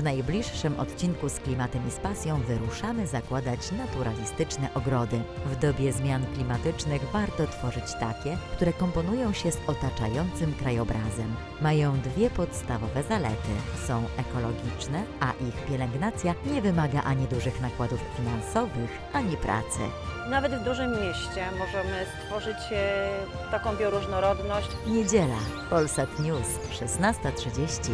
W najbliższym odcinku z Klimatem i z Pasją wyruszamy zakładać naturalistyczne ogrody. W dobie zmian klimatycznych warto tworzyć takie, które komponują się z otaczającym krajobrazem. Mają dwie podstawowe zalety. Są ekologiczne, a ich pielęgnacja nie wymaga ani dużych nakładów finansowych, ani pracy. Nawet w dużym mieście możemy stworzyć e, taką bioróżnorodność. Niedziela, Polsat News, 16.30.